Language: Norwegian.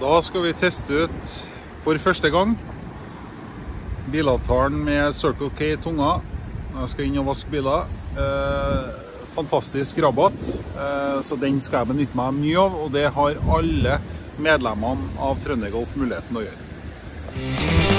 Da skal vi teste ut for første gang bilavtalen med Circle K i tunga. Jeg skal inn og vaske biler. Eh, fantastisk rabatt, eh, så den skal jeg benytte meg mye av. Og det har alle medlemmene av Trøndergolf muligheten å gjøre.